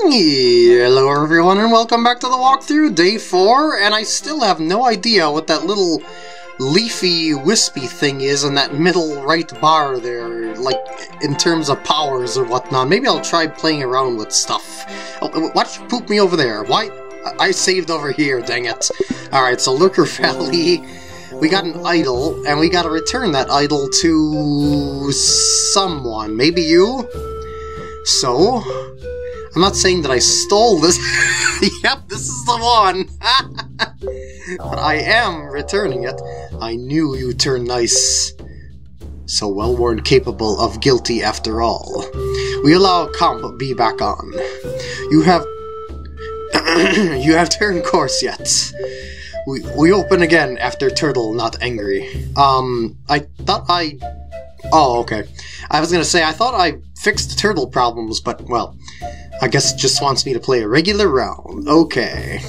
Hello everyone and welcome back to the walkthrough, day 4, and I still have no idea what that little leafy wispy thing is in that middle right bar there, like in terms of powers or whatnot. Maybe I'll try playing around with stuff. Oh, watch poop me over there. Why? I saved over here, dang it. Alright, so Lurker Valley, we got an idol, and we gotta return that idol to someone. Maybe you? So, I'm not saying that I stole this. yep, this is the one. but I am returning it. I knew you'd turn nice. So well-worn capable of guilty after all. We allow comp be back on. You have... you have turned course yet. We, we open again after Turtle not angry. Um, I thought I... Oh, okay. I was gonna say, I thought I fixed turtle problems, but, well, I guess it just wants me to play a regular round. Okay.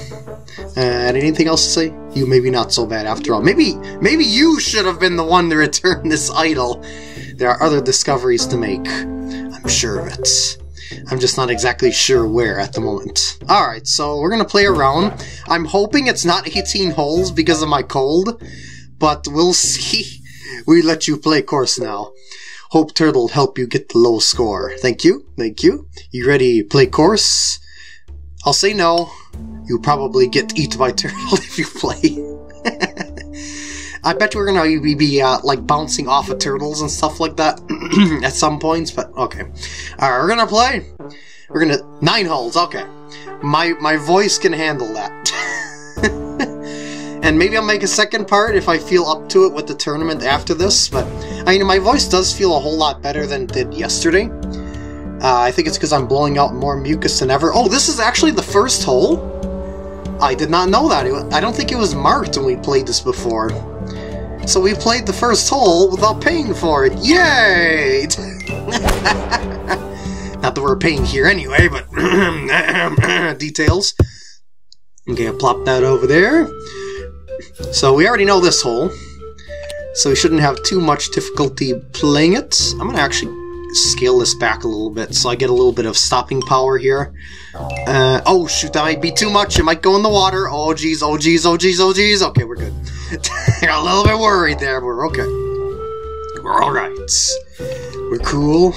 Uh, anything else to say? You maybe not so bad after all. Maybe maybe you should have been the one to return this idol. There are other discoveries to make. I'm sure of it. I'm just not exactly sure where at the moment. Alright, so we're gonna play around. I'm hoping it's not 18 holes because of my cold, but we'll see. We let you play course now. Hope Turtle help you get the low score. Thank you, thank you. You ready play course? I'll say no. You probably get eat by Turtle if you play. I bet we're gonna be, be uh, like bouncing off of turtles and stuff like that at some points, but okay. Alright, we're gonna play. We're gonna nine holes, okay. My my voice can handle that. And maybe I'll make a second part if I feel up to it with the tournament after this, but I mean, my voice does feel a whole lot better than it did yesterday. Uh, I think it's because I'm blowing out more mucus than ever. Oh, this is actually the first hole? I did not know that. I don't think it was marked when we played this before. So we played the first hole without paying for it. Yay! not that we're paying here anyway, but details. Okay, I'll plop that over there. So we already know this hole, so we shouldn't have too much difficulty playing it. I'm to actually scale this back a little bit so I get a little bit of stopping power here. Uh, oh shoot, that might be too much. It might go in the water. Oh geez, oh geez, oh geez, oh geez. Okay, we're good. got a little bit worried there, but we're okay. We're alright. We're cool.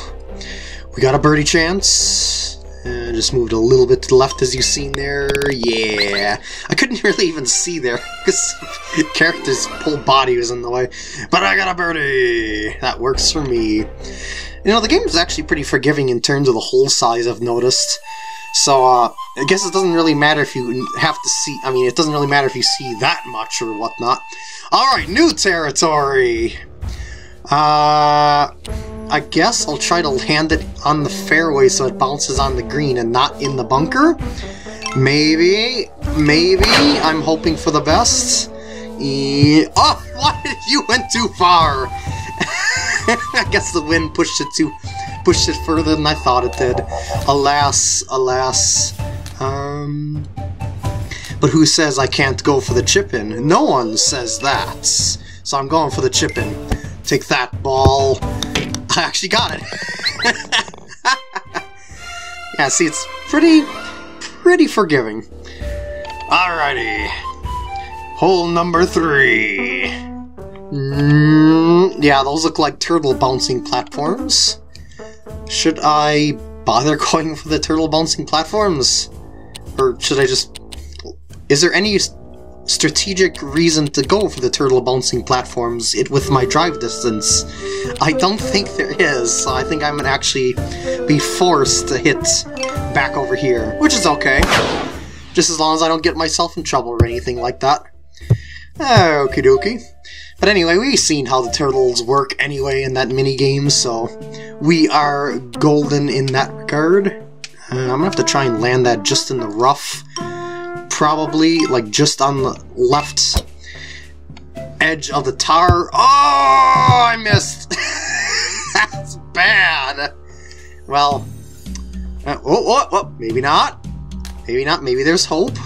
We got a birdie chance. Uh, just moved a little bit to the left as you've seen there. Yeah. I couldn't really even see there because character's whole body was in the way. But I got a birdie! That works for me. You know, the game is actually pretty forgiving in terms of the hole size, I've noticed. So, uh, I guess it doesn't really matter if you have to see... I mean, it doesn't really matter if you see that much or whatnot. Alright, new territory! Uh... I guess I'll try to land it on the fairway so it bounces on the green and not in the bunker. Maybe, maybe, I'm hoping for the best. E oh, what? You went too far! I guess the wind pushed it too, pushed it further than I thought it did. Alas, alas. Um... But who says I can't go for the chip-in? No one says that. So I'm going for the chip-in. Take that, ball. I actually got it. yeah, see, it's pretty, pretty forgiving. Alrighty. Hole number three. Mm, yeah, those look like turtle bouncing platforms. Should I bother going for the turtle bouncing platforms? Or should I just... Is there any strategic reason to go for the turtle bouncing platforms it with my drive distance. I don't think there is, so I think I'm gonna actually be forced to hit back over here, which is okay. Just as long as I don't get myself in trouble or anything like that. Okie dokie. But anyway, we've seen how the turtles work anyway in that minigame, so we are golden in that regard. Uh, I'm gonna have to try and land that just in the rough probably like just on the left edge of the tower. Oh, I missed. That's bad. Well, uh, oh, oh, oh, maybe not. Maybe not. Maybe there's hope.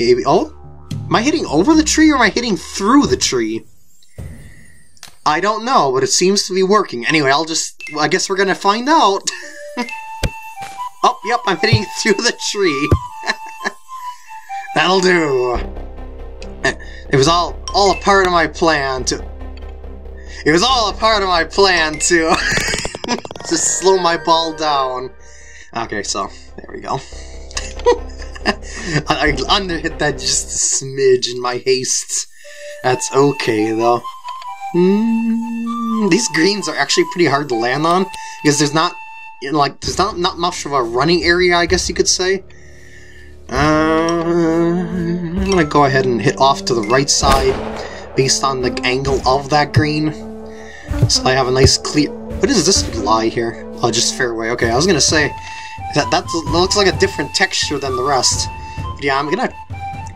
Maybe. Oh, am I hitting over the tree or am I hitting through the tree? I don't know, but it seems to be working. Anyway, I'll just. I guess we're gonna find out. Oh, yep, I'm hitting through the tree. That'll do. It was all all a part of my plan to. It was all a part of my plan to to slow my ball down. Okay, so there we go. I, I underhit that just a smidge in my haste. That's okay though. Mm, these greens are actually pretty hard to land on because there's not you know, like there's not not much of a running area, I guess you could say. Uh, I'm gonna go ahead and hit off to the right side based on the angle of that green. So I have a nice clear. What is this lie here? Oh, just fairway. Okay, I was gonna say that that looks like a different texture than the rest. But yeah, I'm gonna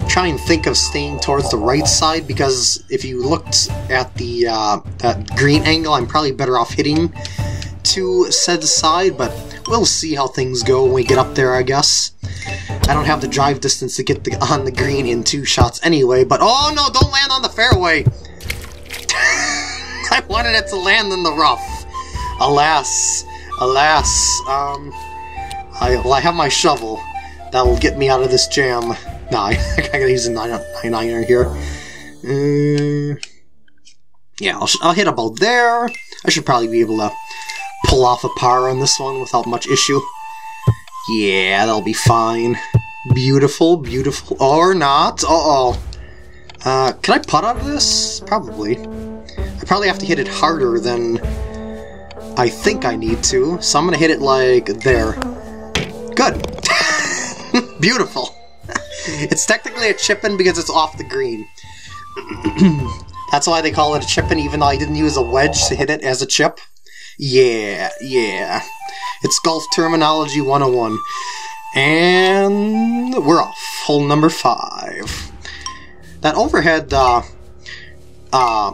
try and think of staying towards the right side because if you looked at the uh, that green angle, I'm probably better off hitting to said side, but we'll see how things go when we get up there, I guess. I don't have the drive distance to get the, on the green in two shots anyway, but oh no, don't land on the fairway! I wanted it to land in the rough. Alas, alas, um, I, well, I have my shovel. That will get me out of this jam. Nah, I, I gotta use a 9 iron here. Uh, yeah, I'll, I'll hit about there. I should probably be able to pull off a par on this one without much issue. Yeah, that'll be fine. Beautiful, beautiful. Or not. Uh-oh. Uh, can I putt out of this? Probably. I probably have to hit it harder than I think I need to, so I'm gonna hit it like there. Good. Beautiful. it's technically a chipping because it's off the green. That's why they call it a chipping, even though I didn't use a wedge to hit it as a chip. Yeah, yeah. It's golf terminology 101. And we're off. Hole number five. That overhead, uh, uh,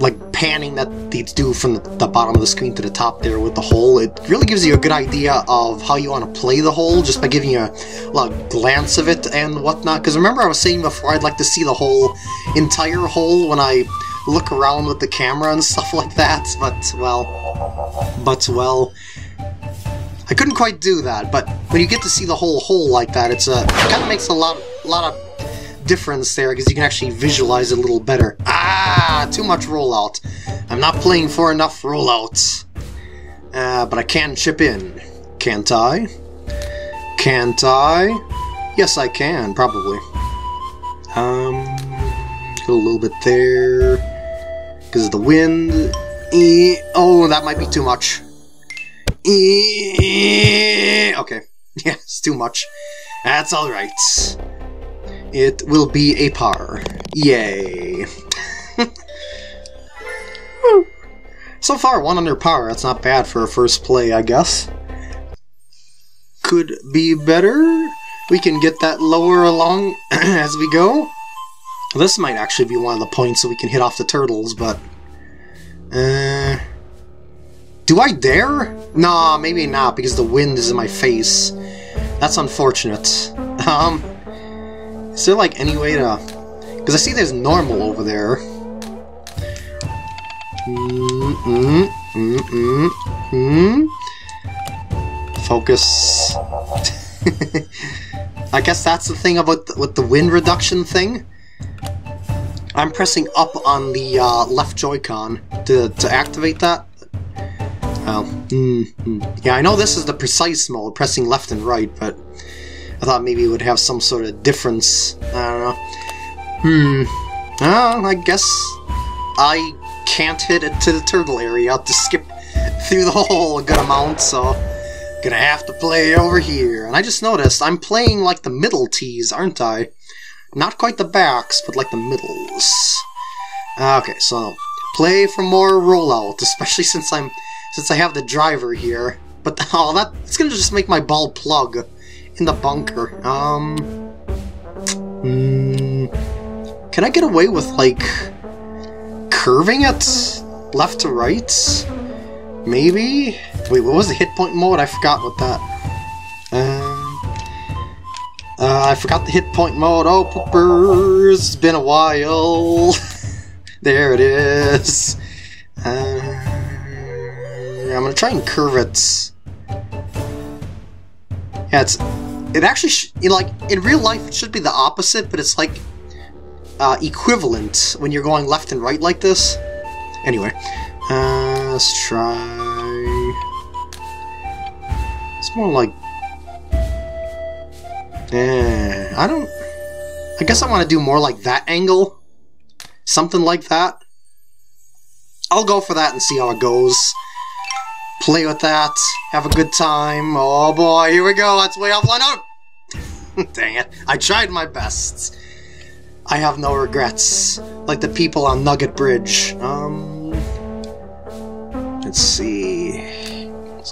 like panning that they do from the, bottom of the screen to the top there with the hole, it really gives you a good idea of how you want to play the hole just by giving you a, a glance of it and whatnot. Because remember I was saying before I'd like to see the whole entire hole when I look around with the camera and stuff like that, but, well, but, well, I couldn't quite do that, but when you get to see the whole hole like that, it's a, it kind of makes a lot, lot of difference there, because you can actually visualize it a little better. Ah, too much rollout. I'm not playing for enough rollouts. Uh, but I can chip in. Can't I? Can't I? Yes, I can, probably. Um, go a little bit there. Because of the wind. Oh, that might be too much. E okay. Yeah, it's too much. That's alright. It will be a par. Yay. so far, one under par. That's not bad for a first play, I guess. Could be better. We can get that lower along as we go. This might actually be one of the points so we can hit off the turtles, but... Uh, do I dare? Nah, maybe not, because the wind is in my face. That's unfortunate. Um, is there like any way to... Because I see there's normal over there. Mm -mm, mm -mm, Focus. I guess that's the thing about the, with the wind reduction thing. I'm pressing up on the uh, left Joy-Con to, to activate that. Oh, mm, mm. yeah, I know this is the precise mode, pressing left and right, but I thought maybe it would have some sort of difference. I don't know. Hmm. Oh, I guess I can't hit it to the turtle area i have to skip through the hole a good amount, so gonna have to play over here. And I just noticed I'm playing like the middle tees, aren't I? Not quite the backs, but like the middles. Okay, so play for more rollout, especially since I'm since I have the driver here. But oh, that it's gonna just make my ball plug in the bunker. Um, mm, can I get away with like curving it left to right? Maybe. Wait, what was the hit point mode? I forgot what that. Um, uh, I forgot the hit point mode. Oh, poopers! It's been a while. there it is. Uh, I'm gonna try and curve it Yeah, it's it actually know, like in real life it should be the opposite, but it's like uh, equivalent when you're going left and right like this. Anyway, uh, let's try. It's more like. Eh, I don't. I guess I want to do more like that angle. Something like that. I'll go for that and see how it goes. Play with that, have a good time. Oh boy, here we go, that's way off line out! Dang it, I tried my best. I have no regrets, like the people on Nugget Bridge. Um, let's see.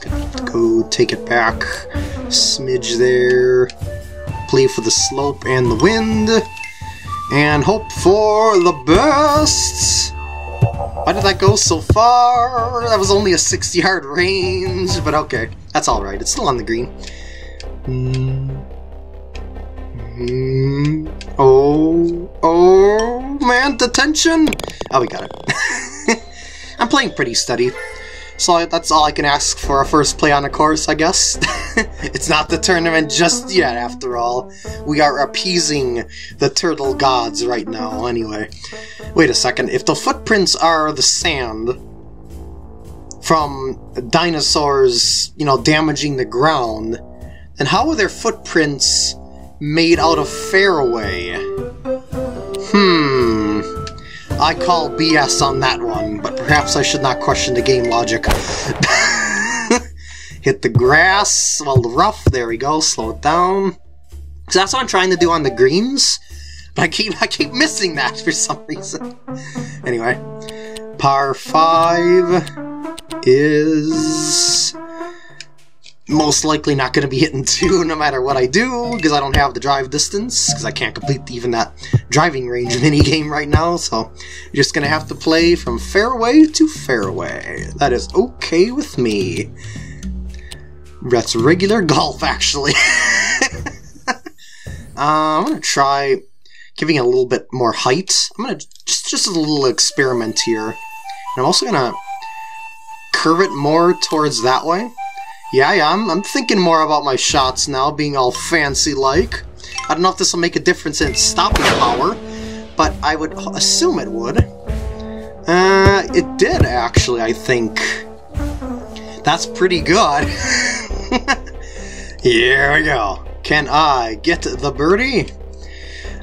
Gonna go take it back. Smidge there. Play for the slope and the wind. And hope for the best! Why did that go so far? That was only a 60 yard range, but okay. That's alright. It's still on the green. Mm. Mm. Oh. Oh, man. Detention! Oh, we got it. I'm playing pretty steady. So that's all I can ask for a first play on a course, I guess. it's not the tournament just yet, after all. We are appeasing the turtle gods right now, anyway. Wait a second, if the footprints are the sand from dinosaurs, you know, damaging the ground, then how are their footprints made out of fairway? Hmm... I call BS on that one, but perhaps I should not question the game logic. Hit the grass, well, the rough, there we go, slow it down. So that's what I'm trying to do on the greens, but I keep I keep missing that for some reason. anyway, par 5 is most likely not going to be hitting two no matter what I do, because I don't have the drive distance, because I can't complete even that driving range mini game right now, so you're just going to have to play from fairway to fairway. That is okay with me. That's regular golf, actually. uh, I'm going to try giving it a little bit more height. I'm going to just, just a little experiment here. And I'm also going to curve it more towards that way. Yeah, yeah, I'm, I'm thinking more about my shots now, being all fancy-like. I don't know if this will make a difference in stopping power, but I would assume it would. Uh, it did, actually, I think. That's pretty good. Here we go. Can I get the birdie?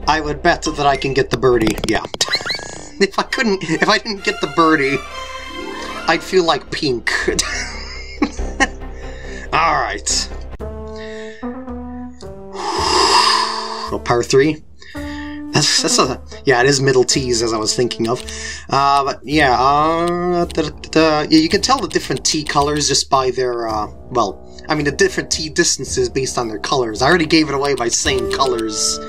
I would bet that I can get the birdie, yeah. if I couldn't, if I didn't get the birdie, I'd feel like pink. Alright. So par 3. That's, that's a, yeah, it is middle tees as I was thinking of. Uh, but yeah, uh, da, da, da, yeah, you can tell the different tee colors just by their, uh, well, I mean the different tee distances based on their colors. I already gave it away by saying colors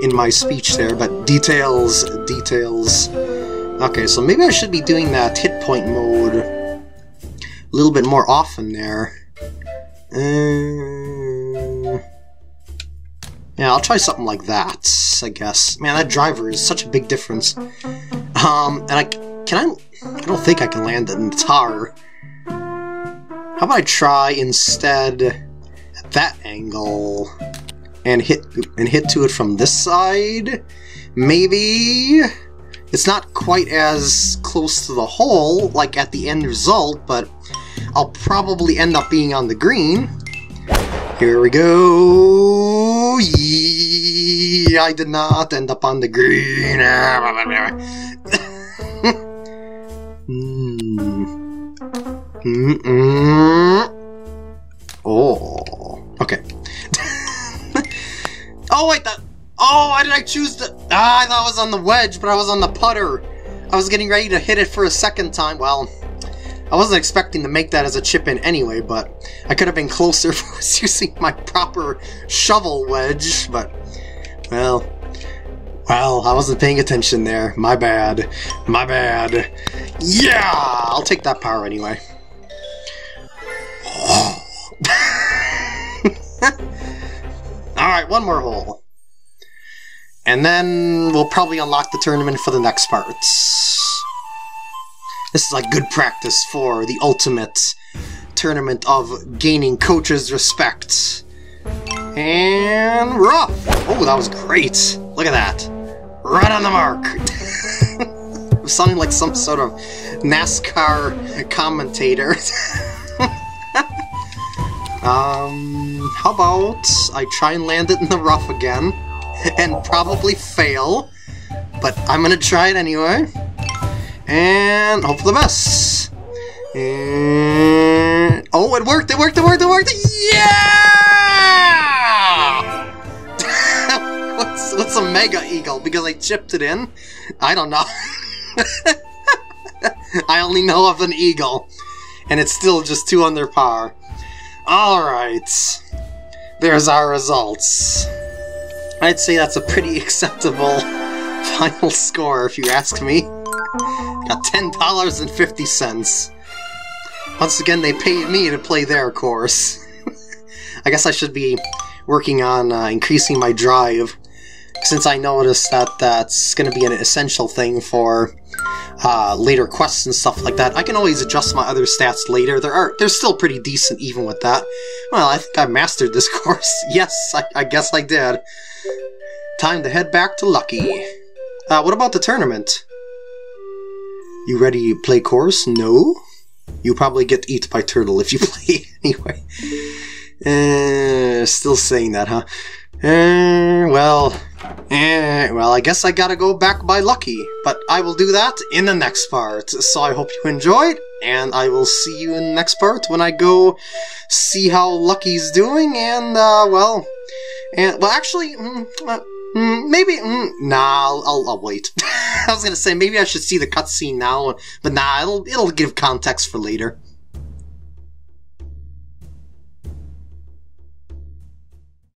in my speech there, but details, details. Okay, so maybe I should be doing that hit point mode a little bit more often there. Uh, yeah, I'll try something like that, I guess. Man, that driver is such a big difference. Um, and I... Can I... I don't think I can land it in the tar. How about I try instead at that angle and hit and hit to it from this side? Maybe... It's not quite as close to the hole, like at the end result, but I'll probably end up being on the green. Here we go. Yeah, I did not end up on the green. mm. Mm -mm. Oh. Okay. oh, wait, that... Oh, why did I choose the... Ah, I thought I was on the wedge, but I was on the putter. I was getting ready to hit it for a second time. Well, I wasn't expecting to make that as a chip in anyway, but I could have been closer if I was using my proper shovel wedge, but, well, well, I wasn't paying attention there. My bad. My bad. Yeah! I'll take that power anyway. Alright, one more hole. And then we'll probably unlock the tournament for the next parts. This is like good practice for the ultimate tournament of gaining coaches' respect. And we're off! Oh, that was great! Look at that! Right on the mark! sounding like some sort of NASCAR commentator. um, how about I try and land it in the rough again, and probably fail, but I'm gonna try it anyway, and hope for the best. And oh, it worked! It worked! It worked! It worked! Yeah! what's what's a mega eagle? Because I chipped it in? I don't know. I only know of an eagle, and it's still just two under par. Alright, there's our results. I'd say that's a pretty acceptable final score, if you ask me. Got $10.50. Once again, they paid me to play their course. I guess I should be working on uh, increasing my drive, since I noticed that that's going to be an essential thing for uh, later quests and stuff like that. I can always adjust my other stats later. There are they're still pretty decent even with that. Well, I think I mastered this course. yes, I, I, guess I did. Time to head back to Lucky. Uh, what about the tournament? You ready to play course? No? You probably get eat by turtle if you play anyway. Uh, still saying that, huh? Uh, well, Eh, well, I guess I gotta go back by Lucky, but I will do that in the next part. So I hope you enjoyed, and I will see you in the next part when I go see how Lucky's doing, and, uh, well, and, well, actually, mm, uh, mm, maybe, mm, nah, I'll, I'll, I'll wait. I was gonna say, maybe I should see the cutscene now, but nah, it'll, it'll give context for later.